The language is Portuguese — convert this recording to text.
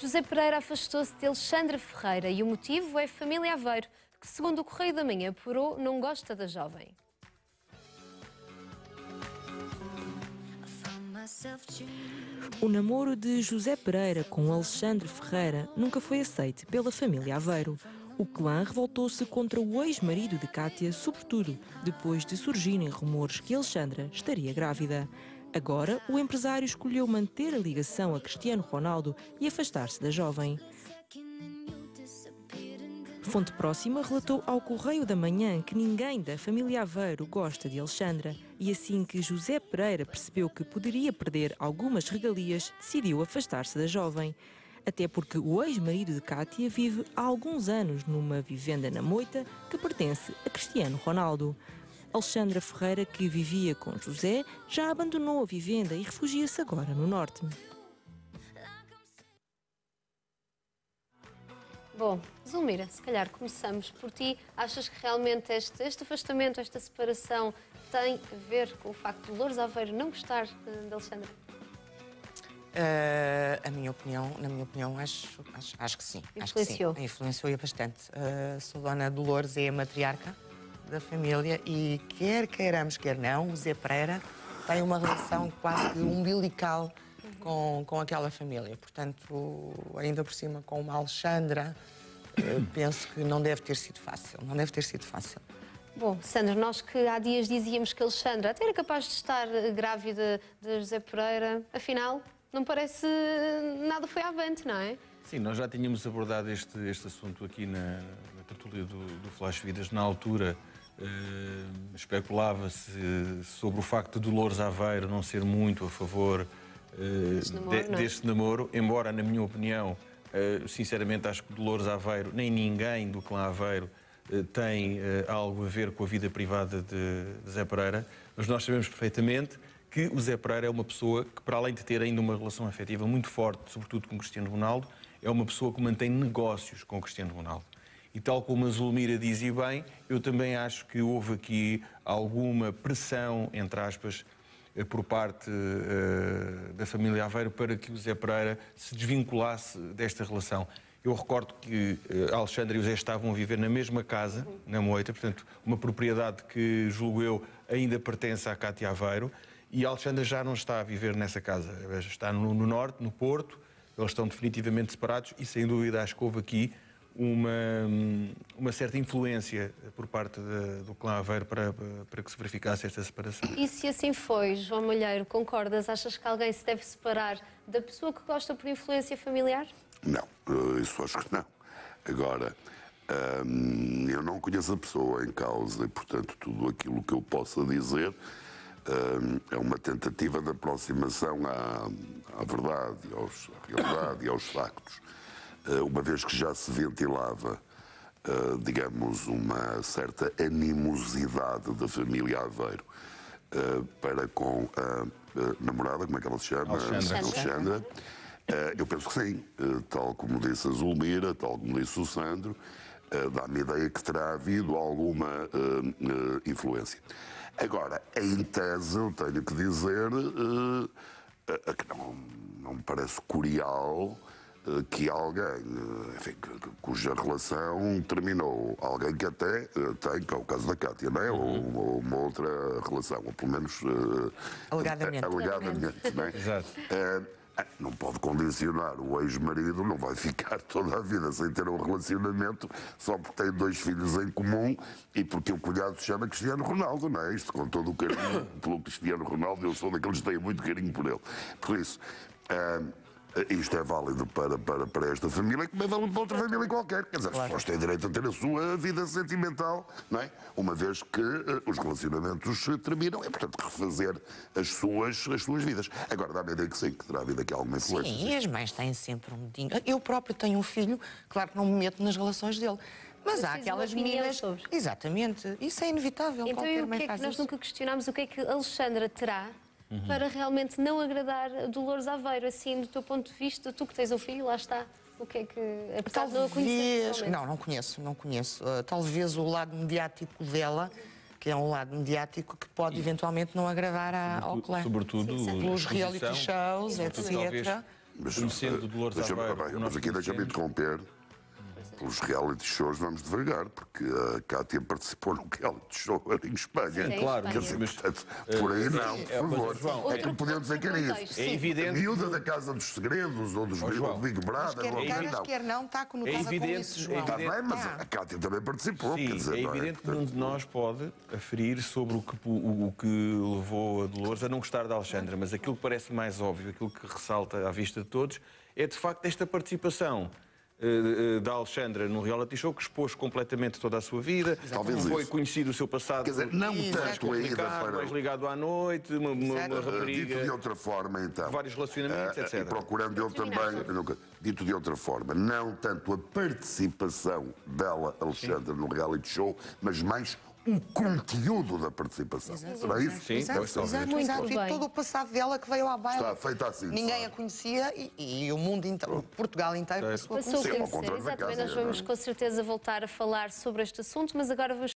José Pereira afastou-se de Alexandra Ferreira e o motivo é família Aveiro, que, segundo o Correio da Manhã apurou, não gosta da jovem. O namoro de José Pereira com Alexandre Ferreira nunca foi aceite pela família Aveiro. O clã revoltou-se contra o ex-marido de Cátia, sobretudo depois de surgirem rumores que Alexandra estaria grávida. Agora, o empresário escolheu manter a ligação a Cristiano Ronaldo e afastar-se da jovem. Fonte próxima relatou ao Correio da Manhã que ninguém da família Aveiro gosta de Alexandra e assim que José Pereira percebeu que poderia perder algumas regalias, decidiu afastar-se da jovem. Até porque o ex-marido de Cátia vive há alguns anos numa vivenda na Moita que pertence a Cristiano Ronaldo. Alexandra Ferreira, que vivia com José, já abandonou a vivenda e refugia-se agora no norte. Bom, Zulmira, se calhar começamos por ti. Achas que realmente este, este afastamento, esta separação tem a ver com o facto de Louros Aveiro não gostar de, Alexandra? Uh, a minha opinião, na minha opinião, acho, acho, acho que sim. Influenciou? Acho que sim. Influenciou bastante. Uh, sou dona Dolores é a matriarca da família e quer queiramos, quer não, o Zé Pereira tem uma relação quase umbilical com, com aquela família. Portanto, ainda por cima com uma Alexandra, uh, penso que não deve ter sido fácil. Não deve ter sido fácil. Bom, Sandra, nós que há dias dizíamos que Alexandra até era capaz de estar grávida de José Pereira, afinal, não parece nada foi avante, não é? Sim, nós já tínhamos abordado este, este assunto aqui na, na tertulia do, do Flash Vidas. Na altura, eh, especulava-se sobre o facto de Dolores Aveiro não ser muito a favor eh, Deste namoro, de- é? deste namoro, embora, na minha opinião, eh, sinceramente, acho que Dolores Aveiro, nem ninguém do clã Aveiro, eh, tem eh, algo a ver com a vida privada de, de Zé Pereira, mas nós sabemos perfeitamente que o Zé Pereira é uma pessoa que, para além de ter ainda uma relação afetiva muito forte, sobretudo com Cristiano Ronaldo, é uma pessoa que mantém negócios com Cristiano Ronaldo. E tal como a Zulmira dizia bem, eu também acho que houve aqui alguma pressão, entre aspas, eh, por parte eh, da família Aveiro para que o Zé Pereira se desvinculasse desta relação. Eu recordo que eh, Alexandre e o Zé estavam a viver na mesma casa, na Moita, portanto, uma propriedade que, julgo eu, ainda pertence à Cátia Aveiro, e a Alexandra já não está a viver nessa casa, está no, no norte, no Porto, eles estão definitivamente separados e, sem dúvida, acho que houve aqui uma, uma certa influência por parte da- do clã Aveiro para, para que se verificasse esta separação. E se assim foi, João Malheiro, concordas? Achas que alguém se deve separar da pessoa que gosta por influência familiar? Não, eh, isso acho que não. Agora, hum, eu não conheço a pessoa em causa e, portanto, tudo aquilo que eu possa dizer hum, é uma tentativa de aproximação à, à verdade, aos, à realidade e aos factos. Eh, uma vez que já se ventilava, eh, digamos, uma certa animosidade da família Aveiro eh, para com a, namorada, como é que ela se chama? Alexandra. Alexandra. Eu penso que sim, tal como disse a Zulmira, tal como disse o Sandro, dá-me a ideia que terá havido alguma influência. Agora, em tese, eu tenho que dizer que não, não me parece curial que alguém enfim, cuja relação terminou, alguém que até eh, tem, que é o caso da Cátia, não é? Ou, ou uma outra relação, ou pelo menos. eh, Alegadamente. alegadamente não é? Exato. Ah, não pode condicionar o ex-marido, não vai ficar toda a vida sem ter um relacionamento só porque tem dois filhos em comum e porque o cunhado se chama Cristiano Ronaldo, não é? Isto com todo o carinho pelo Cristiano Ronaldo, eu sou daqueles que têm muito carinho por ele. Por isso, ah, isto é válido para, para, para esta família, como é válido para outra família qualquer. Quer dizer, as pessoas têm direito a ter a sua vida sentimental, não é? Uma vez que eh, os relacionamentos eh, terminam, é portanto refazer as suas, as suas vidas. Agora dá-me a ideia que sim, que terá havido aqui alguma influência. Sim, e as mães têm sempre um dedinho. Eu próprio tenho um filho, claro que não me meto nas relações dele. Mas, Mas há aquelas meninas. sobre. Exatamente. Isso é inevitável. Então, e Qualquer o mãe que é que nós isso. nunca questionámos? O que é que Alexandra terá Uhum. para realmente não agradar a Dolores Aveiro? Assim, do teu ponto de vista, tu que tens um filho, lá está. O que é que. Apesar de não a conhecer. Não, não conheço, não conheço. Uh, talvez o lado mediático dela, que é um lado mediático que pode eventualmente não agradar à- ao clã. Sobretudo Sim, sim. Pelos a reality shows, etc. Talvez, Mas, conhecendo Dolores deixa-me- Aveiro, o mas aqui deixa-me interromper. Pelos reality shows vamos devagar, porque a Cátia participou num reality show em Espanha. Sim, claro, em Quer Espanha. dizer, mas, portanto, por aí não, é, por mas, favor. João, é que podiam dizer que era isso. É sim. A evidente. miúda da Casa dos Segredos ou dos Ó, João, Big Brother. Quer ou queiras, não. quer não, está conotada É com evidente, isso, é João. Está evidente. bem, mas Ah. a Cátia também participou. Sim, quer dizer, é não evidente que nenhum de nós pode aferir sobre o que, o, o que levou a Dolores a não gostar da Alexandra, mas aquilo que parece mais óbvio, aquilo que ressalta à vista de todos, é de facto esta participação eh, eh, da Alexandra no reality show que expôs completamente toda a sua vida, Talvez foi isso. conhecido o seu passado Quer dizer, não tanto a ida complicado, para. mais ligado à noite, uma, uma, uma Eh, Dito de rapariga, outra forma, então. vários relacionamentos, etc. E procurando ele também, dito de outra forma, não tanto a participação dela, Alexandra, no reality show, mas mais o conteúdo da participação. Será isso? Sim, Exato, exato, Muito exato. E bem. todo o passado dela que veio à baila. Está feita assim, Ninguém sabe? a conhecia e, e o mundo inteiro, Portugal inteiro passou a conhecer, exatamente. Nós vamos é? com certeza voltar a falar sobre este assunto, mas agora vamos